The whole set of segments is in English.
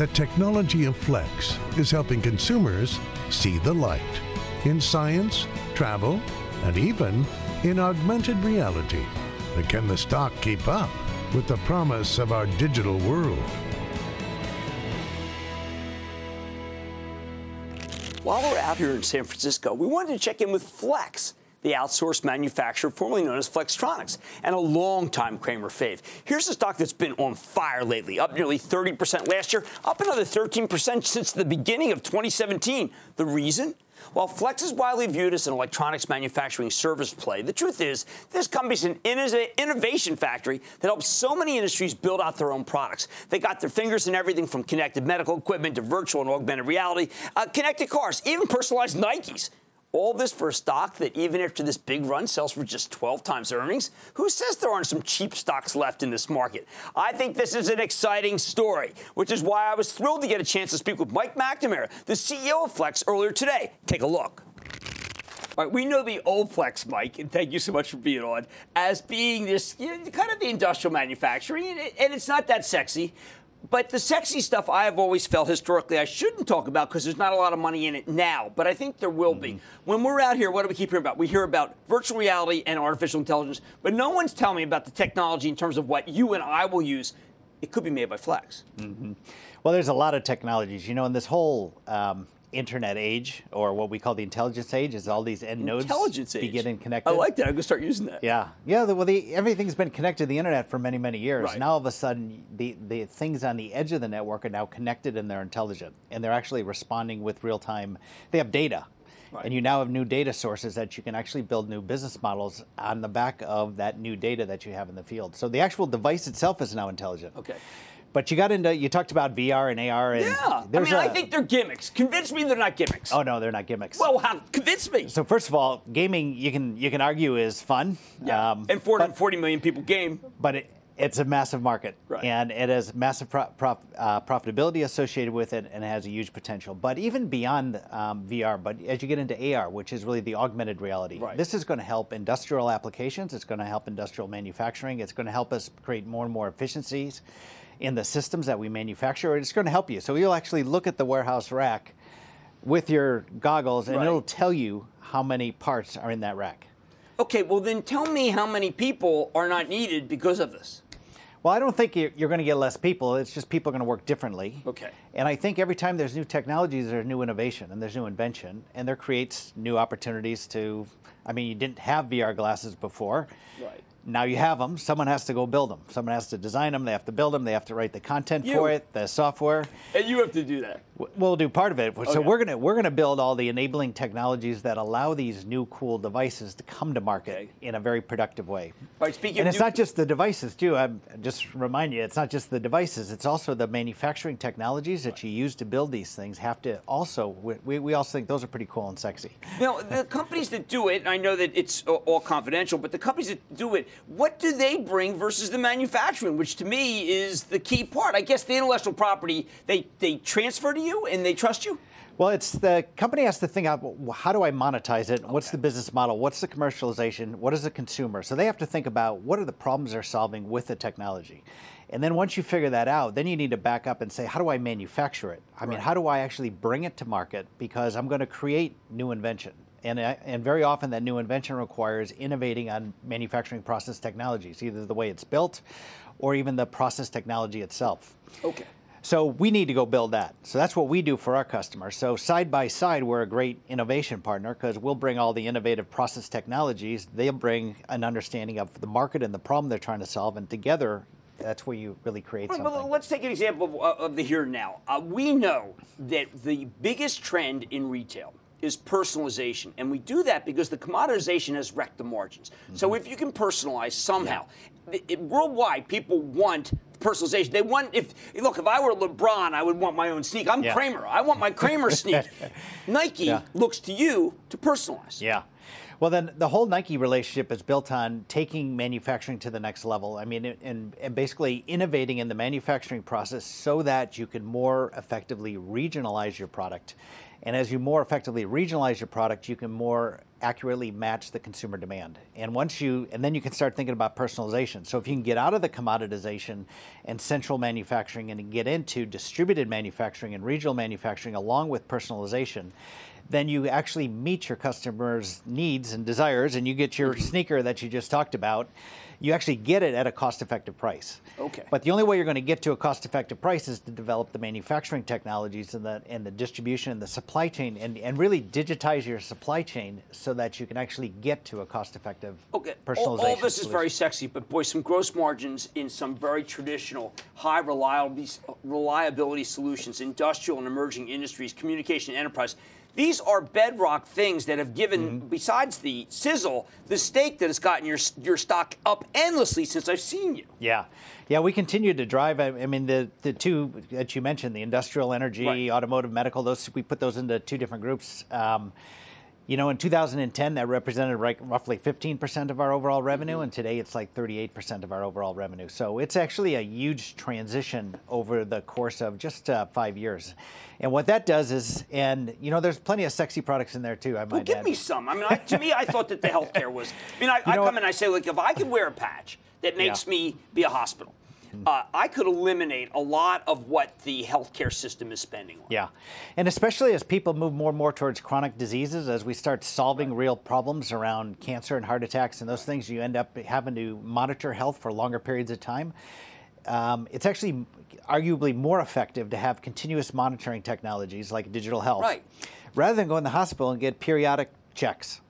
The technology of Flex is helping consumers see the light in science, travel, and even in augmented reality. But can the stock keep up with the promise of our digital world? While we're out here in San Francisco, we wanted to check in with Flex, the outsourced manufacturer formerly known as Flextronics, and a longtime Cramer fave. Here's a stock that's been on fire lately, up nearly 30% last year, up another 13% since the beginning of 2017. The reason? While Flex is widely viewed as an electronics manufacturing service play, the truth is this company's an innovation factory that helps so many industries build out their own products. They got their fingers in everything from connected medical equipment to virtual and augmented reality, uh, connected cars, even personalized Nikes. All this for a stock that, even after this big run, sells for just 12 times earnings? Who says there aren't some cheap stocks left in this market? I think this is an exciting story, which is why I was thrilled to get a chance to speak with Mike McNamara, the CEO of Flex, earlier today. Take a look. All right, we know the old Flex, Mike, and thank you so much for being on, as being this you know, kind of the industrial manufacturing, and, and it's not that sexy. But the sexy stuff I have always felt historically I shouldn't talk about because there's not a lot of money in it now, but I think there will mm-hmm. be. When we're out here, what do we keep hearing about? We hear about virtual reality and artificial intelligence, but no one's telling me about the technology in terms of what you and I will use. It could be made by Flex. Mm-hmm. Well, there's a lot of technologies. You know, in this whole um, internet age, or what we call the intelligence age, is all these end nodes intelligence age. getting connected. I like that. I'm gonna start using that. Yeah, yeah. The, well, the, everything's been connected to the internet for many, many years. Right. Now, all of a sudden, the the things on the edge of the network are now connected and they're intelligent, and they're actually responding with real time. They have data. Right. And you now have new data sources that you can actually build new business models on the back of that new data that you have in the field. So the actual device itself is now intelligent. Okay. But you got into you talked about VR and AR and yeah. I mean, a, I think they're gimmicks. Convince me they're not gimmicks. Oh no, they're not gimmicks. Well, how, convince me. So first of all, gaming you can you can argue is fun. Yeah. Um, and 440 but, million people game. But it, it's a massive market, right. and it has massive pro, pro, uh, profitability associated with it, and it has a huge potential. But even beyond um, VR, but as you get into AR, which is really the augmented reality, right. this is going to help industrial applications. It's going to help industrial manufacturing. It's going to help us create more and more efficiencies in the systems that we manufacture. It's going to help you. So you'll actually look at the warehouse rack with your goggles, and right. it'll tell you how many parts are in that rack. Okay, well then tell me how many people are not needed because of this. Well, I don't think you're going to get less people. It's just people are going to work differently. Okay. And I think every time there's new technologies, there's new innovation and there's new invention, and there creates new opportunities to. I mean, you didn't have VR glasses before. Right. Now you have them. Someone has to go build them. Someone has to design them. They have to build them. They have to write the content you. for it, the software. And you have to do that. We'll do part of it. Okay. So we're gonna we're gonna build all the enabling technologies that allow these new cool devices to come to market okay. in a very productive way. All right, speaking and it's not just the devices too. I just remind you, it's not just the devices. It's also the manufacturing technologies that you use to build these things have to also. We, we also think those are pretty cool and sexy. Now the companies that do it, I know that it's all confidential, but the companies that do it, what do they bring versus the manufacturing, which to me is the key part? I guess the intellectual property they they transfer to you and they trust you? Well, it's the company has to think out how do I monetize it? Okay. What's the business model? What's the commercialization? What is the consumer? So they have to think about what are the problems they're solving with the technology. And then once you figure that out, then you need to back up and say, how do I manufacture it? I right. mean, how do I actually bring it to market? Because I'm going to create new invention. And, uh, and very often that new invention requires innovating on manufacturing process technologies, either the way it's built or even the process technology itself. Okay. So we need to go build that. So that's what we do for our customers. So side by side, we're a great innovation partner because we'll bring all the innovative process technologies. They'll bring an understanding of the market and the problem they're trying to solve, and together, that's where you really create something. Well, let's take an example of, uh, of the here and now. Uh, we know that the biggest trend in retail is personalization. And we do that because the commoditization has wrecked the margins. Mm-hmm. So if you can personalize somehow, yeah. it, it, worldwide, people want personalization. They want if look, if I were LeBron, I would want my own sneak. I'm yeah. Cramer. I want my Cramer sneak. Nike yeah. looks to you to personalize. Yeah. Well, then the whole Nike relationship is built on taking manufacturing to the next level. I mean, and, and basically innovating in the manufacturing process so that you can more effectively regionalize your product And as you more effectively regionalize your product, you can more accurately match the consumer demand. And once you, and then you can start thinking about personalization. So if you can get out of the commoditization and central manufacturing and get into distributed manufacturing and regional manufacturing along with personalization, then you actually meet your customers' needs and desires, and you get your mm-hmm. sneaker that you just talked about you actually get it at a cost-effective price. Okay. But the only way you're going to get to a cost-effective price is to develop the manufacturing technologies and the and the distribution and the supply chain and, and really digitize your supply chain so that you can actually get to a cost-effective okay. personalization. All, all this solution. is very sexy, but boy, some gross margins in some very traditional, high reliability, reliability solutions, industrial and emerging industries, communication, enterprise. These are bedrock things that have given, mm-hmm. besides the sizzle, the steak that has gotten your your stock up endlessly since I've seen you. Yeah, yeah, we continue to drive. I, mean, the the two that you mentioned, the industrial energy, right. automotive, medical, those we put those into two different groups. Um, you know, in 2010, that represented right, roughly 15% of our overall revenue, mm-hmm. and today it's like 38% of our overall revenue. So it's actually a huge transition over the course of just uh, five years. And what that does is, and you know, there's plenty of sexy products in there too. I might well, give add. me some. I mean, I, to me, I thought that the healthcare was. I mean, I, I come what? and I say, like, if I could wear a patch that makes yeah. me be a hospital, uh, I could eliminate a lot of what the healthcare system is spending on. Yeah, and especially as people move more and more towards chronic diseases, as we start solving real problems around cancer and heart attacks and those things, you end up having to monitor health for longer periods of time. Um, it's actually arguably more effective to have continuous monitoring technologies like digital health, right. rather than go in the hospital and get periodic checks.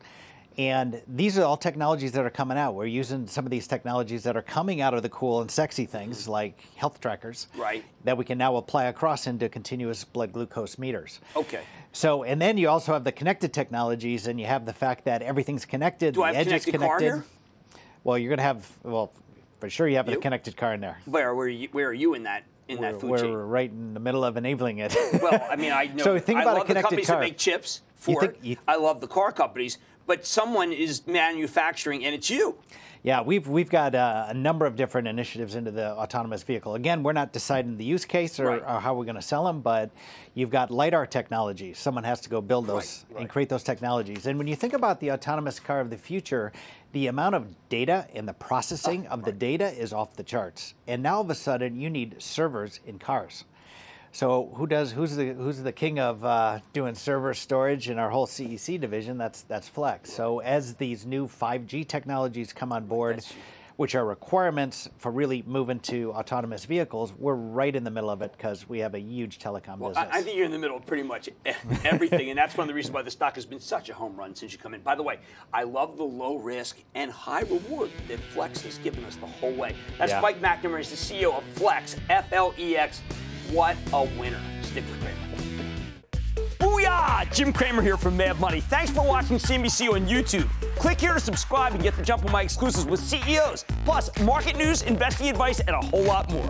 And these are all technologies that are coming out. We're using some of these technologies that are coming out of the cool and sexy things like health trackers. Right. That we can now apply across into continuous blood glucose meters. Okay. So, and then you also have the connected technologies, and you have the fact that everything's connected. Do the I have edge connected is connected. car here? Well, you're going to have, well, for sure you have you? a connected car in there. Where, where, are you, where are you in that? In we're, that food we're right in the middle of enabling it. well, I mean, I know. So think about I love the companies car. that make chips. Ford. You th- I love the car companies but someone is manufacturing, and it's you. Yeah, we've we've got uh, a number of different initiatives into the autonomous vehicle. Again, we're not deciding the use case or, right. or how we're going to sell them, but you've got lidar technology. Someone has to go build those right, right. and create those technologies. And when you think about the autonomous car of the future, the amount of data and the processing of the data is off the charts. And now all of a sudden, you need servers in cars. So who does who's the who's the king of uh, doing server storage in our whole CEC division? That's that's Flex. So as these new 5G technologies come on board, which are requirements for really moving to autonomous vehicles, we're right in the middle of it because we have a huge telecom well, business. I think you're in the middle of pretty much everything, and that's one of the reasons why the stock has been such a home run since you come in. By the way, I love the low risk and high reward that Flex has given us the whole way. That's yeah. Mike McNamara, he's the CEO of Flex, F L E X. What a winner. Stick with Cramer. Booyah! Jim Cramer here from Mad Money. Thanks for watching CNBC on YouTube. Click here to subscribe and get the jump on my exclusives with CEOs, plus market news, investing advice, and a whole lot more.